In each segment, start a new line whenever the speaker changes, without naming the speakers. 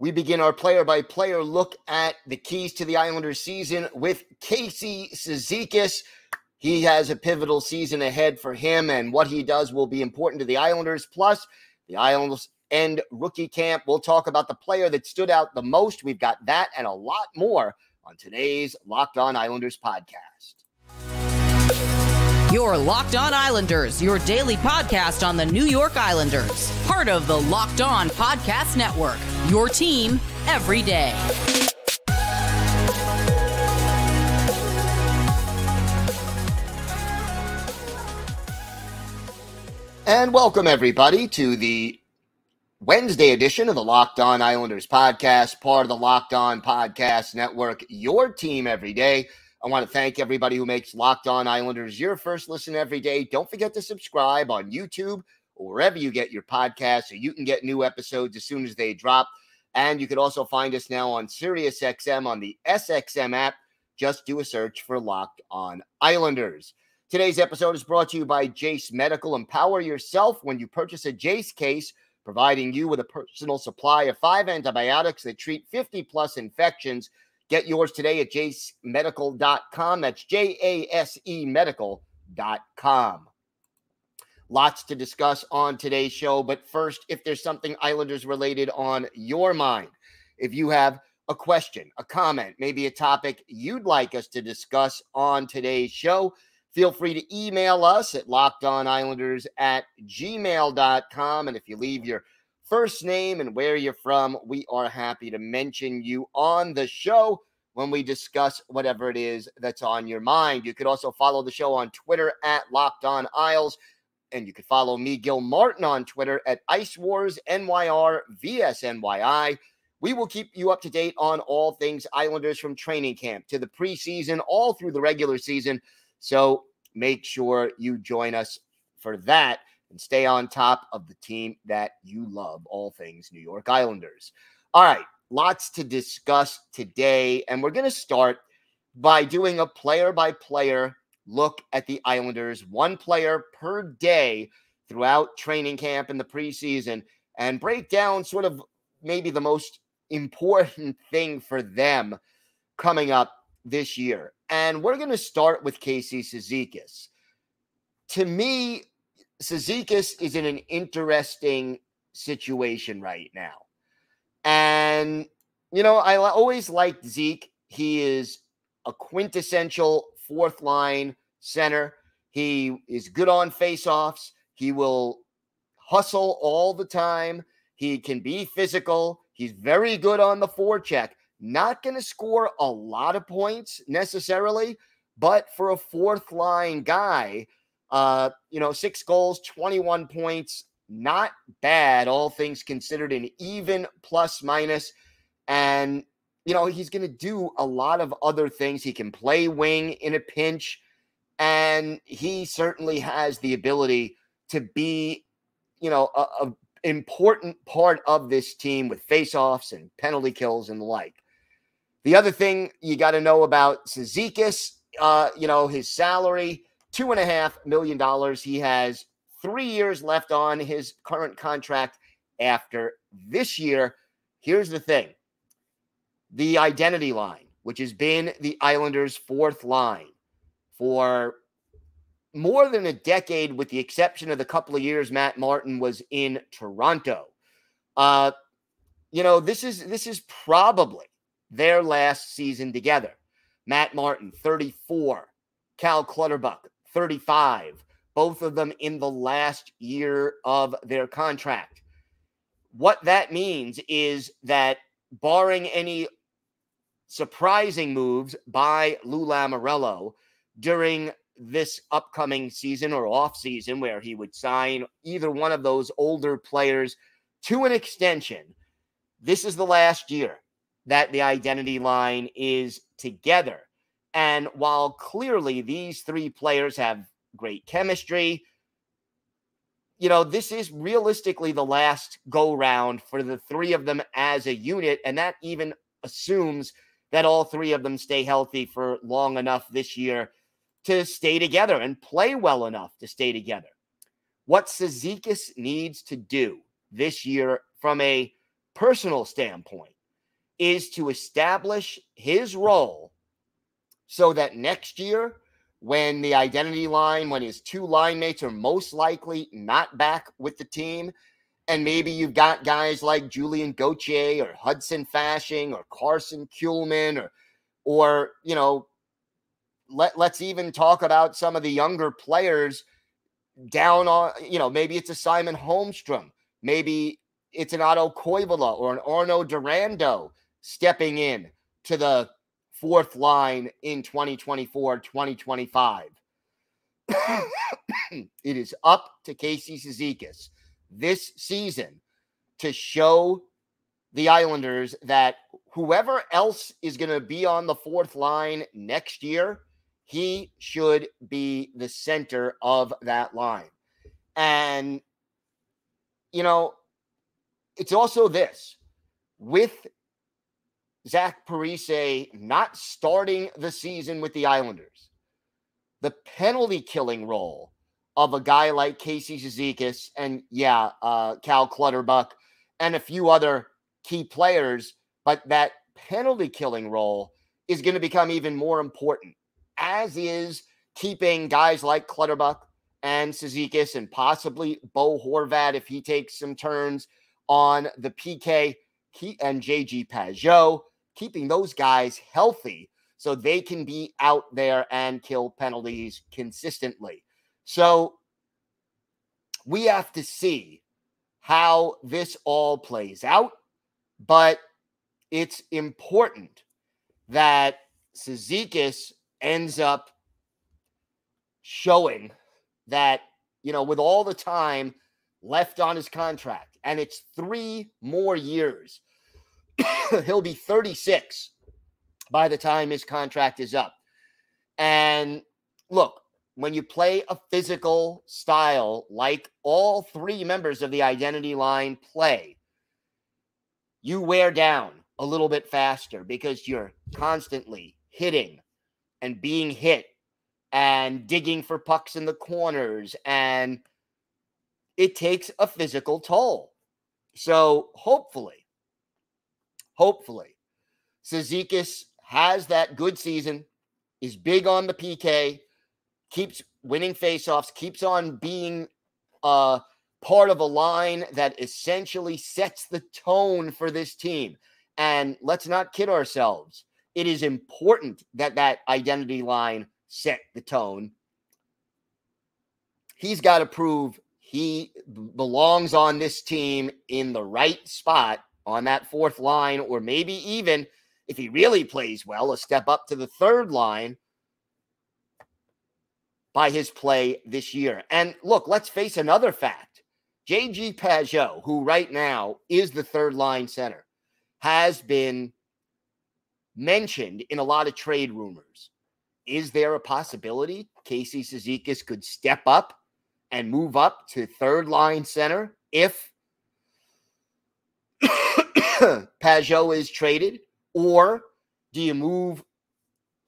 We begin our player by player look at the keys to the Islanders season with Casey Cizikas. He has a pivotal season ahead for him, and what he does will be important to the Islanders. Plus, the Islanders end rookie camp. We'll talk about the player that stood out the most. We've got that and a lot more on today's Locked On Islanders podcast.
Your Locked On Islanders, your daily podcast on the New York Islanders, part of the Locked On Podcast Network. Your team every day.
And welcome, everybody, to the Wednesday edition of the Locked On Islanders podcast, part of the Locked On Podcast Network, your team every day. I want to thank everybody who makes Locked On Islanders your first listen every day. Don't forget to subscribe on YouTube or wherever you get your podcasts so you can get new episodes as soon as they drop. And you can also find us now on SiriusXM on the SXM app. Just do a search for Locked On Islanders. Today's episode is brought to you by Jase Medical. Empower yourself when you purchase a Jase case, providing you with a personal supply of five antibiotics that treat 50 plus infections. Get yours today at jasemedical.com. That's J A S E medical.com. Lots to discuss on today's show. But first, if there's something Islanders related on your mind, if you have a question, a comment, maybe a topic you'd like us to discuss on today's show, feel free to email us at lockedonislanders at gmail.com. And if you leave your first name and where you're from, we are happy to mention you on the show when we discuss whatever it is that's on your mind. You could also follow the show on Twitter at Locked On Isles. And you could follow me, Gil Martin, on Twitter at Ice Wars NYR VSNYI. We will keep you up to date on all things Islanders from training camp to the preseason, all through the regular season. So make sure you join us for that and stay on top of the team that you love, all things New York Islanders. All right, lots to discuss today. And we're going to start by doing a player by player look at the Islanders, one player per day throughout training camp in the preseason, and break down sort of maybe the most important thing for them coming up this year. And we're going to start with Casey Cizikas. To me, Cizikas is in an interesting situation right now. And, you know, I always liked Zeke. He is a quintessential fourth line center. He is good on faceoffs. He will hustle all the time. He can be physical. He's very good on the forecheck. Not going to score a lot of points necessarily, but for a fourth line guy, uh, you know, six goals, 21 points, not bad, all things considered, an even plus minus. And, you know, he's going to do a lot of other things. He can play wing in a pinch, and he certainly has the ability to be, you know, a, a important part of this team with faceoffs and penalty kills and the like. The other thing you got to know about Cizikas, uh, you know, his salary two and a half million dollars. He has three years left on his current contract after this year. Here's the thing the identity line, which has been the Islanders' fourth line for more than a decade, with the exception of the couple of years Matt Martin was in Toronto. Uh, you know, this is this is probably their last season together. Matt Martin, 34, Cal Clutterbuck, 35, both of them in the last year of their contract. What that means is that, barring any surprising moves by Lou Lamoriello during this upcoming season or off season, where he would sign either one of those older players to an extension, this is the last year that the identity line is together. And while clearly these three players have great chemistry, you know, this is realistically the last go round for the three of them as a unit. And that even assumes that all three of them stay healthy for long enough this year to stay together and play well enough to stay together. What Cizikas needs to do this year from a personal standpoint is to establish his role so that next year, when the identity line, when his two line mates are most likely not back with the team, and maybe you've got guys like Julien Gauthier or Hudson Fasching or Carson Kuhlman or, or you know, let, let's even talk about some of the younger players down on, you know, maybe it's a Simon Holmstrom. Maybe it's an Otto Koivula or an Arnaud Durandeau stepping in to the fourth line in 2024 2025. it is up to Casey Cizikas this season to show the Islanders that whoever else is going to be on the fourth line next year, he should be the center of that line. And, you know, it's also this with Zach Parise not starting the season with the Islanders, the penalty killing role of a guy like Casey Cizikas and, yeah, uh, Cal Clutterbuck and a few other key players, but that penalty killing role is going to become even more important, as is keeping guys like Clutterbuck and Cizikas and possibly Bo Horvat if he takes some turns on the PK and JG Pageau keeping those guys healthy so they can be out there and kill penalties consistently. So we have to see how this all plays out, but it's important that Cizikas ends up showing that, you know, with all the time left on his contract, and it's three more years he'll be 36 by the time his contract is up. And look, when you play a physical style like all three members of the identity line play, you wear down a little bit faster because you're constantly hitting and being hit and digging for pucks in the corners. And it takes a physical toll. So hopefully, hopefully, Cizikas has that good season, is big on the PK, keeps winning faceoffs, keeps on being uh, part of a line that essentially sets the tone for this team. And let's not kid ourselves. It is important that that identity line set the tone. He's got to prove he belongs on this team in the right spot on that fourth line, or maybe even if he really plays well, a step up to the third line by his play this year. And look, let's face another fact. JG Pageau, who right now is the third line center, has been mentioned in a lot of trade rumors. Is there a possibility Casey Cizikas could step up and move up to third line center if Pageau is traded, or do you move?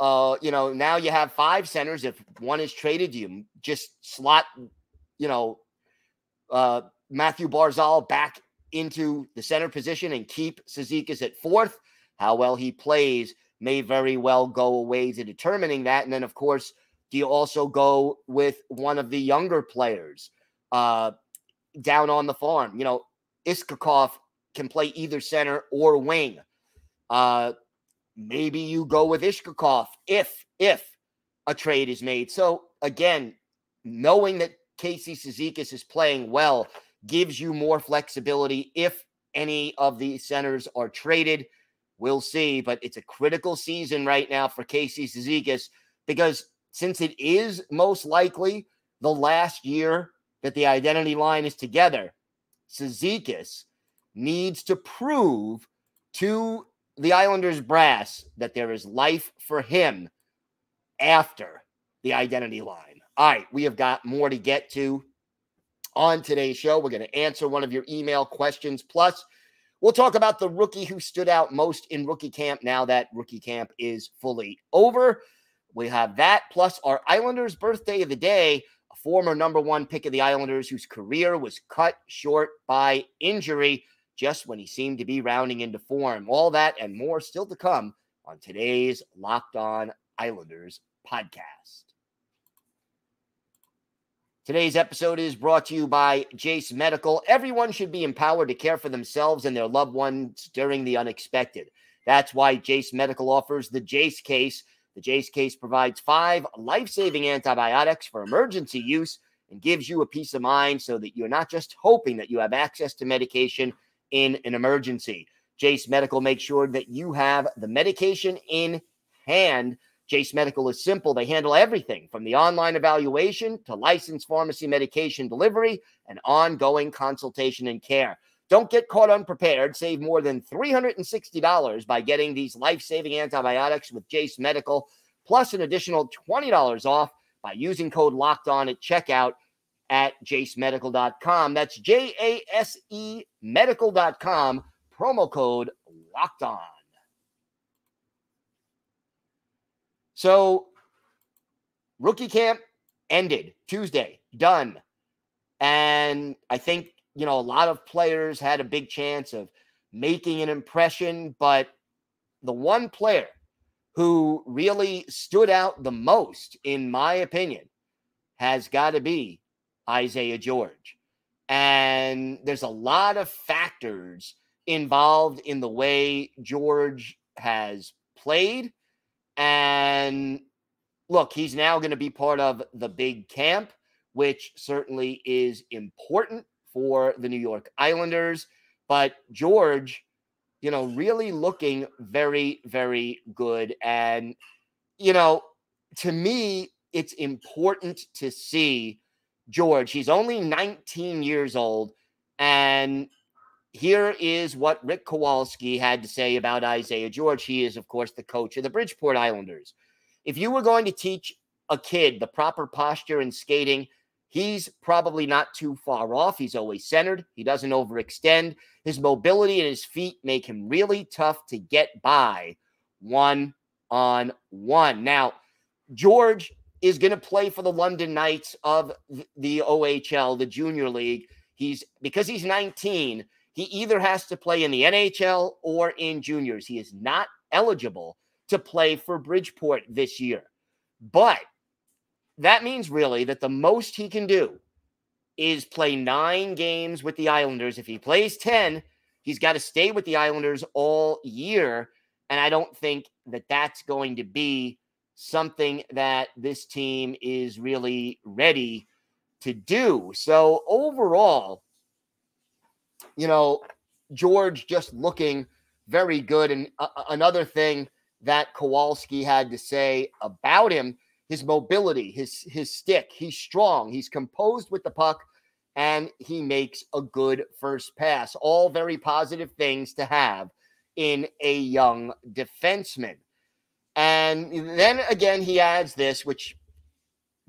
Uh, you know, now you have five centers. If one is traded, you just slot, you know, uh, Mathew Barzal back into the center position and keep Cizikas at fourth. How well he plays may very well go away to determining that. And then, of course, do you also go with one of the younger players uh, down on the farm? You know, Iskhakov can play either center or wing. Uh, maybe you go with Iskhakov if if a trade is made. So again, knowing that Casey Cizikas is playing well gives you more flexibility if any of the centers are traded. We'll see, but it's a critical season right now for Casey Cizikas because since it is most likely the last year that the identity line is together, Cizikas needs to prove to the Islanders brass that there is life for him after the identity line. All right, we have got more to get to on today's show. We're going to answer one of your email questions. Plus, we'll talk about the rookie who stood out most in rookie camp now that rookie camp is fully over. We have that, plus our Islanders birthday of the day, a former number one pick of the Islanders whose career was cut short by injury. Just when he seemed to be rounding into form. All that and more still to come on today's Locked On Islanders podcast. Today's episode is brought to you by Jase Medical. Everyone should be empowered to care for themselves and their loved ones during the unexpected. That's why Jase Medical offers the Jase case. The Jase case provides five life saving antibiotics for emergency use and gives you a peace of mind so that you're not just hoping that you have access to medication in an emergency. Jase Medical makes sure that you have the medication in hand. Jase Medical is simple. They handle everything from the online evaluation to licensed pharmacy medication delivery and ongoing consultation and care. Don't get caught unprepared. Save more than $360 by getting these life saving antibiotics with Jase Medical, plus an additional $20 off by using code locked on at checkout at jasemedical.com. That's J A S E medical.com, promo code locked on. So, rookie camp ended Tuesday, done. And I think, you know, a lot of players had a big chance of making an impression, but the one player who really stood out the most, in my opinion, has got to be Isaiah George. And there's a lot of factors involved in the way George has played. And look, he's now going to be part of the big camp, which certainly is important for the New York Islanders. But George, you know, really looking very, very good. And, you know, to me, it's important to see George. He's only 19 years old. And here is what Rick Kowalsky had to say about Isaiah George. He is, of course, the coach of the Bridgeport Islanders. If you were going to teach a kid the proper posture and skating, he's probably not too far off. He's always centered, he doesn't overextend. His mobility and his feet make him really tough to get by one on one. Now, George is going to play for the London Knights of the OHL, the Junior League. He's because he's 19, he either has to play in the NHL or in juniors. He is not eligible to play for Bridgeport this year. But that means really that the most he can do is play nine games with the Islanders. If he plays 10, he's got to stay with the Islanders all year. And I don't think that that's going to be something that this team is really ready to do. So overall, you know, George just looking very good. And uh, another thing that Kowalsky had to say about him, his mobility, his his stick. He's strong. He's composed with the puck, and he makes a good first pass. All very positive things to have in a young defenseman. And then again, he adds this, which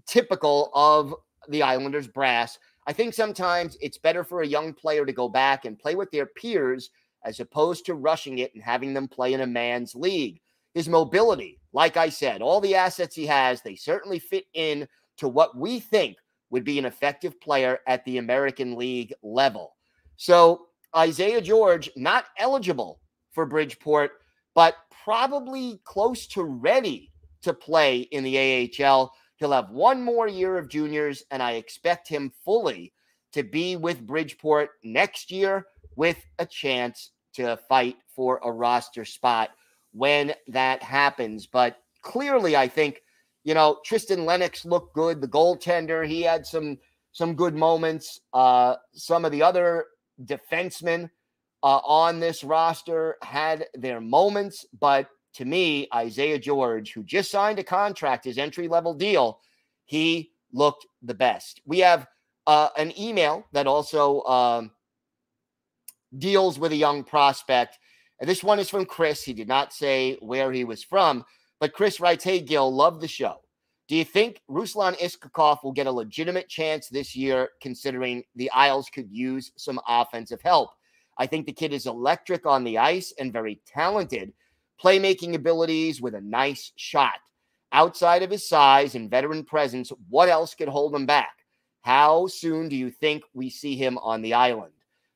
typical of the Islanders brass. I think sometimes it's better for a young player to go back and play with their peers as opposed to rushing it and having them play in a man's league. His mobility, like I said, all the assets he has, they certainly fit in to what we think would be an effective player at the American League level. So Isaiah George, not eligible for Bridgeport, but probably close to ready to play in the AHL. He'll have one more year of juniors, and I expect him fully to be with Bridgeport next year with a chance to fight for a roster spot when that happens. But clearly, I think, you know, Tristan Lennox looked good. The goaltender, he had some some good moments. Uh, some of the other defensemen uh, on this roster had their moments, but to me, Isaiah George, who just signed a contract, his entry level deal, he looked the best. We have uh, an email that also um, deals with a young prospect. And this one is from Chris. He did not say where he was from, but Chris writes Hey, Gil, love the show. Do you think Ruslan Iskhakov will get a legitimate chance this year, considering the Isles could use some offensive help? I think the kid is electric on the ice and very talented, playmaking abilities with a nice shot. Outside of his size and veteran presence, what else could hold him back? How soon do you think we see him on the island?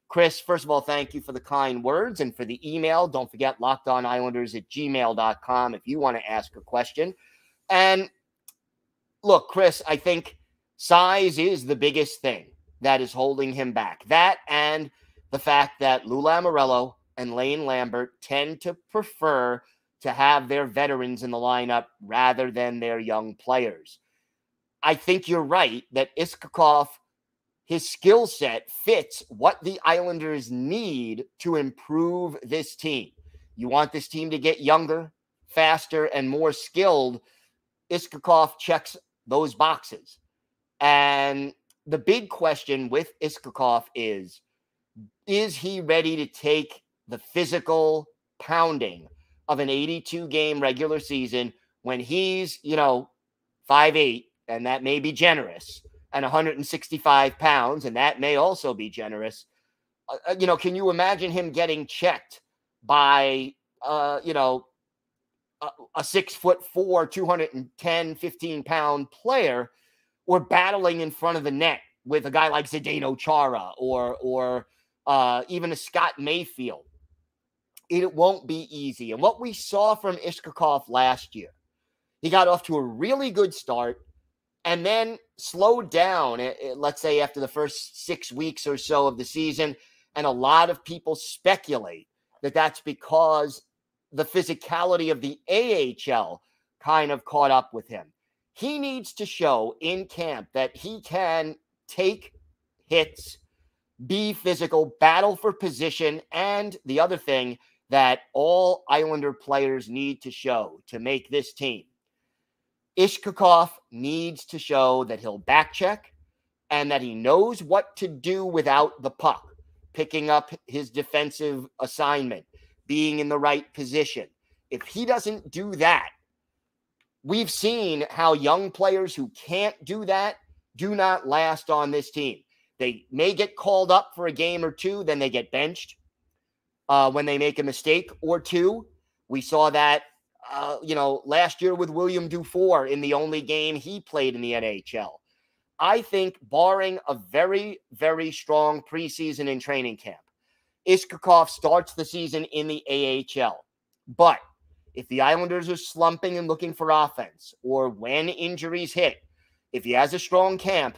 Chris, first of all, thank you for the kind words and for the email. Don't forget lockedonislanders at gmail.com if you want to ask a question. And look, Chris, I think size is the biggest thing that is holding him back. That and the fact that Lou Lamoriello and Lane Lambert tend to prefer to have their veterans in the lineup rather than their young players. I think you're right that Iskhakov, his skill set fits what the Islanders need to improve this team. You want this team to get younger, faster, and more skilled. Iskhakov checks those boxes. And the big question with Iskhakov is is he ready to take the physical pounding of an 82 game regular season when he's, you know, five eight, and that may be generous, and 165 pounds, and that may also be generous. Uh, uh, you know, can you imagine him getting checked by, uh, you know, a, a six foot four, 210, 15 pound player or battling in front of the net with a guy like Zdeno Chara or, or uh, even a Scott Mayfield? it won't be easy. And what we saw from Iskhakov last year, he got off to a really good start and then slowed down, eh, eh, let's say after the first six weeks or so of the season. And a lot of people speculate that that's because the physicality of the AHL kind of caught up with him. He needs to show in camp that he can take hits, be physical, battle for position, and the other thing that all Islander players need to show to make this team. Iskhakov needs to show that he'll back check and that he knows what to do without the puck, picking up his defensive assignment, being in the right position. If he doesn't do that, we've seen how young players who can't do that do not last on this team. They may get called up for a game or two, then they get benched uh, when they make a mistake or two. We saw that, uh, you know, last year with William Dufour in the only game he played in the NHL. I think, barring a very, very strong preseason and training camp, Iskhakov starts the season in the AHL. But if the Islanders are slumping and looking for offense, or when injuries hit, if he has a strong camp,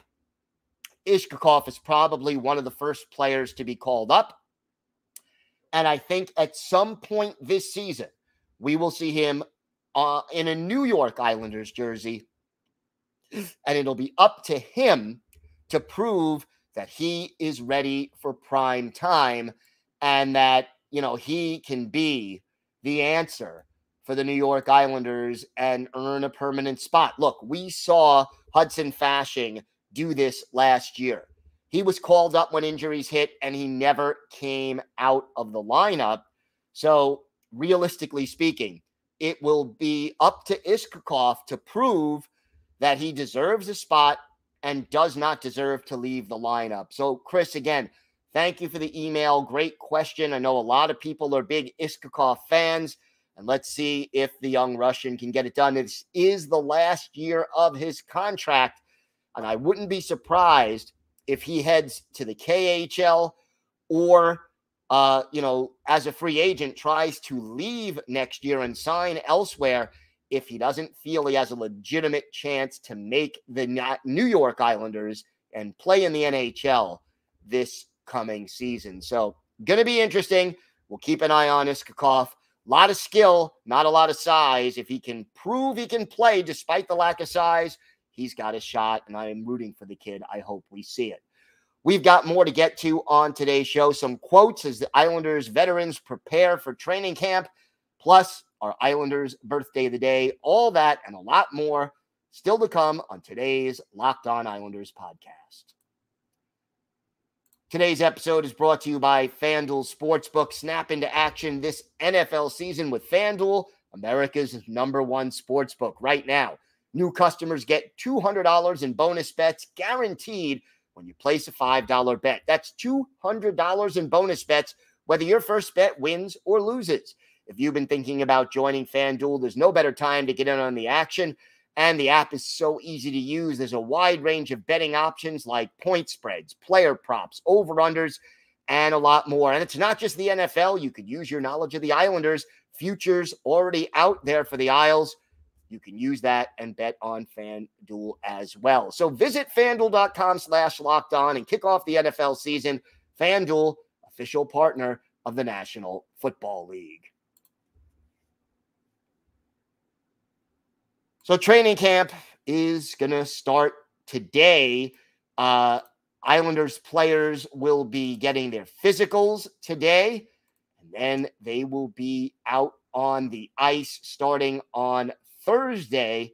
Iskhakov is probably one of the first players to be called up. And I think at some point this season, we will see him uh, in a New York Islanders jersey. And it'll be up to him to prove that he is ready for prime time and that, you know, he can be the answer for the New York Islanders and earn a permanent spot. Look, we saw Hudson Fasching do this last year. He was called up when injuries hit and he never came out of the lineup. So, realistically speaking, it will be up to Iskhakov to prove that he deserves a spot and does not deserve to leave the lineup. So, Chris, again, thank you for the email. Great question. I know a lot of people are big Iskhakov fans, and let's see if the young Russian can get it done. This is the last year of his contract, and I wouldn't be surprised if he heads to the KHL or uh, you know, as a free agent, tries to leave next year and sign elsewhere if he doesn't feel he has a legitimate chance to make the New York Islanders and play in the NHL this coming season. So, going to be interesting. We'll keep an eye on Iskhakov. A lot of skill, not a lot of size. If he can prove he can play despite the lack of size, he's got a shot, and I am rooting for the kid. I hope we see it. We've got more to get to on today's show. Some quotes as the Islanders veterans prepare for training camp, plus our Islanders birthday of the day, all that and a lot more still to come on today's Locked On Islanders podcast. Today's episode is brought to you by FanDuel Sportsbook. Snap into action this NFL season with FanDuel, America's number one sportsbook. Right now, new customers get $200 in bonus bets guaranteed when you place a $5 bet. That's $200 in bonus bets, whether your first bet wins or loses. If you've been thinking about joining FanDuel, there's no better time to get in on the action. And the app is so easy to use. There's a wide range of betting options like point spreads, player props, over unders, and a lot more. And it's not just the NFL. You could use your knowledge of the Islanders. Futures already out there for the Isles. You can use that and bet on FanDuel as well. So visit fanduel.com slash locked on and kick off the NFL season. FanDuel, official partner of the National Football League. So training camp is going to start today. Uh, Islanders players will be getting their physicals today, and then they will be out on the ice starting on Thursday.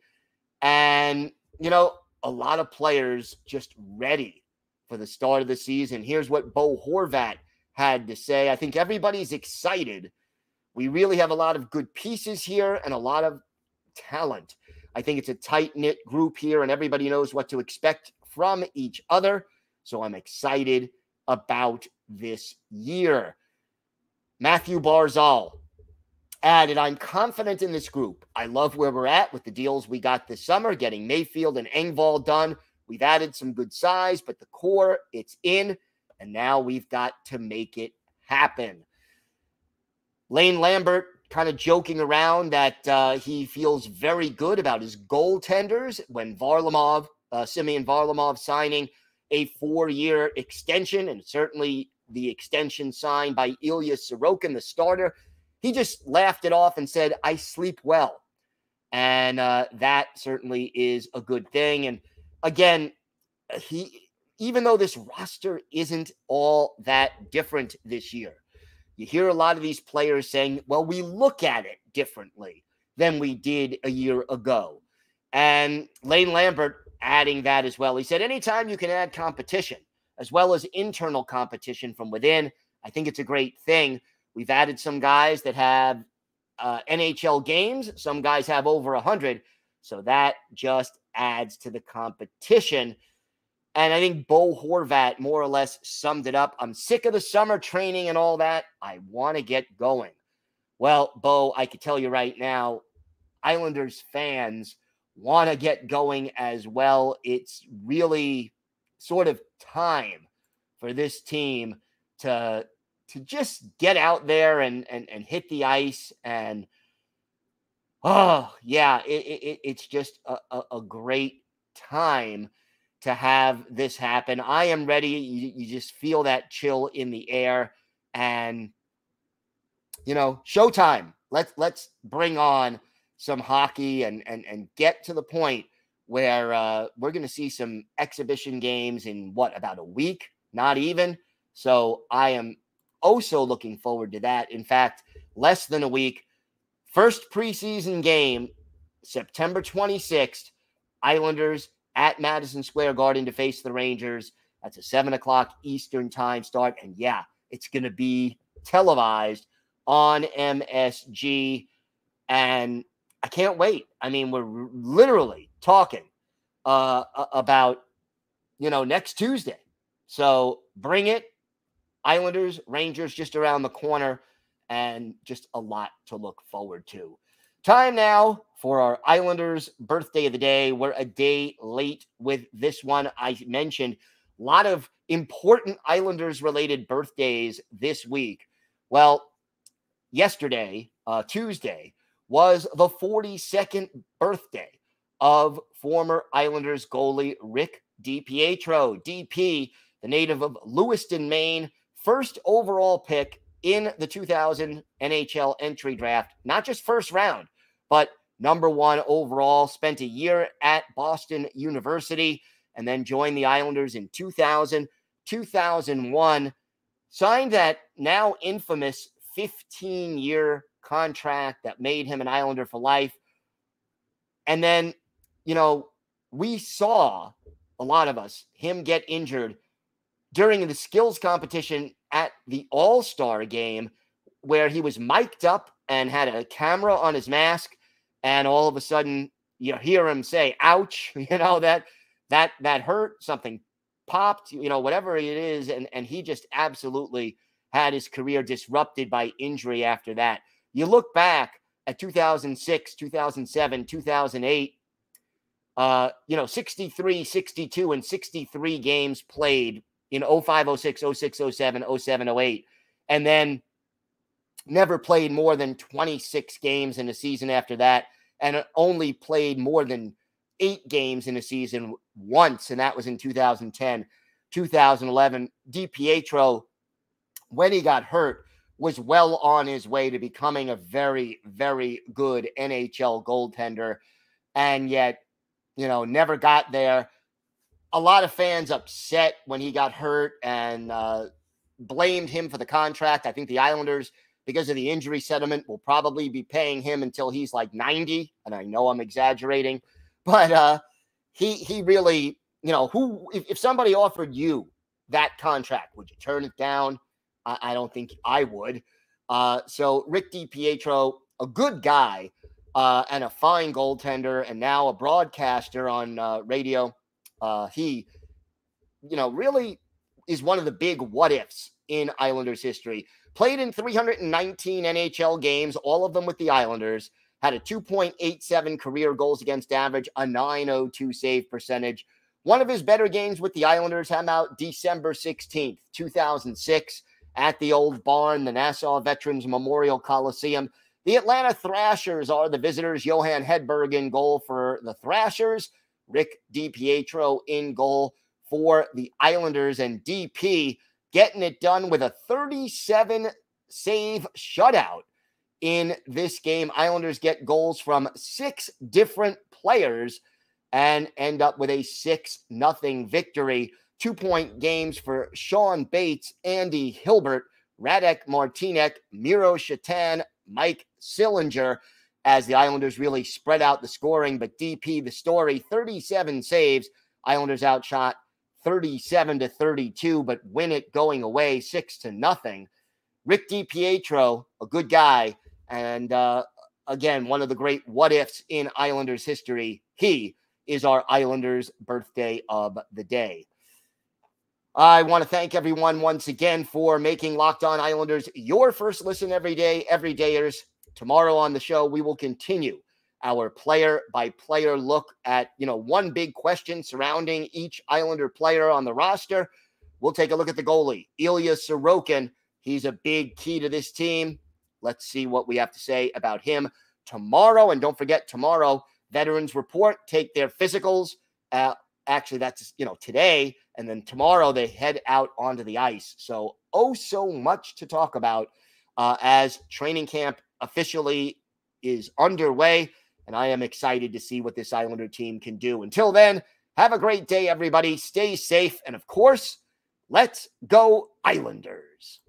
And, you know, a lot of players just ready for the start of the season. Here's what Bo Horvat had to say. I think everybody's excited. We really have a lot of good pieces here and a lot of talent. I think it's a tight knit group here, and everybody knows what to expect from each other. So I'm excited about this year. Mathew Barzal added, I'm confident in this group. I love where we're at with the deals we got this summer, getting Mayfield and Engvall done. We've added some good size, but the core, it's in. And now we've got to make it happen. Lane Lambert kind of joking around that uh, he feels very good about his goaltenders when Varlamov, uh, Semyon Varlamov signing a four year extension, and certainly the extension signed by Ilya Sorokin, the starter. He just laughed it off and said, I sleep well. And uh, that certainly is a good thing. And again, he even though this roster isn't all that different this year, you hear a lot of these players saying, well, we look at it differently than we did a year ago. And Lane Lambert adding that as well. He said, anytime you can add competition as well as internal competition from within, I think it's a great thing. We've added some guys that have uh, NHL games, some guys have over 100. So that just adds to the competition. And I think Bo Horvat more or less summed it up. I'm sick of the summer training and all that. I want to get going. Well, Bo, I can tell you right now, Islanders fans want to get going as well. It's really sort of time for this team to to just get out there and and, and hit the ice and oh yeah it, it it's just a, a, a great time to have this happen. I am ready. You, you just feel that chill in the air and you know, showtime. Let's let's bring on some hockey and and and get to the point where uh, we're going to see some exhibition games in what about a week? Not even. So I am also looking forward to that. In fact, less than a week. First preseason game, September 26th. Islanders at Madison Square Garden to face the Rangers. That's a seven o'clock Eastern time start. And yeah, it's going to be televised on MSG. And I can't wait. I mean, we're literally talking uh, about, you know, next Tuesday. So bring it. Islanders, Rangers just around the corner, and just a lot to look forward to. Time now for our Islanders birthday of the day. We're a day late with this one. I mentioned a lot of important Islanders related birthdays this week. Well, yesterday, uh, Tuesday, was the 42nd birthday of former Islanders goalie Rick DiPietro. DP, the native of Lewiston, Maine, first overall pick in the 2000 NHL entry draft, not just first round, but number one overall. Spent a year at Boston University and then joined the Islanders in 2000, 2001. Signed that now infamous 15 year contract that made him an Islander for life. And then, you know, we saw a lot of us him get injured during the skills competition at the All Star game where he was mic'd up and had a camera on his mask, and all of a sudden you hear him say, "Ouch!" You know that that that hurt. Something popped. You know whatever it is, and and he just absolutely had his career disrupted by injury after that. You look back at 2006, 2007, 2008. Uh, you know, 63, 62, and 63 games played in 05, 06, 06, 07, 07, 08. And then never played more than 26 games in a season after that, and only played more than eight games in a season once, and that was in 2010, 2011. DiPietro, when he got hurt, was well on his way to becoming a very, very good NHL goaltender, and yet, you know, never got there. A lot of fans upset when he got hurt and uh, blamed him for the contract. I think the Islanders because of the injury settlement, will probably be paying him until he's like 90. And I know I'm exaggerating, but uh, he he really, you know, who if, if somebody offered you that contract, would you turn it down? I, I don't think I would. Uh, so Rick DiPietro, a good guy uh, and a fine goaltender, and now a broadcaster on uh, radio. Uh, he, you know, really is one of the big what ifs in Islanders history. Played in 319 NHL games, all of them with the Islanders. Had a 2.87 career goals against average, a 902 save percentage. One of his better games with the Islanders came out December 16th, 2006, at the old barn, the Nassau Veterans Memorial Coliseum. The Atlanta Thrashers are the visitors. Johan Hedberg in goal for the Thrashers. Rick DiPietro in goal for the Islanders. And DP getting it done with a 37 save shutout in this game. Islanders get goals from six different players and end up with a 6 nothing victory. Two point games for Shawn Bates, Andy Hilbert, Radek Martinek, Miro Satan, Mike Sillinger, as the Islanders really spread out the scoring. But DP, the story 37 saves. Islanders outshot 37 to 32, but win it going away six to nothing. Rick DiPietro, a good guy, and uh, again, one of the great what ifs in Islanders history. He is our Islanders birthday of the day. I want to thank everyone once again for making Locked On Islanders your first listen every day, every dayers. Tomorrow on the show, we will continue our player by player look at, you know, one big question surrounding each Islander player on the roster. We'll take a look at the goalie, Ilya Sorokin. He's a big key to this team. Let's see what we have to say about him tomorrow. And don't forget, tomorrow, Veterans Report take their physicals. Uh, actually, that's, you know, today. And then tomorrow they head out onto the ice. So, oh, so much to talk about uh, as training camp officially is underway and I am excited to see what this Islander team can do. Until then, have a great day, everybody. Stay safe. And of course, let's go, Islanders.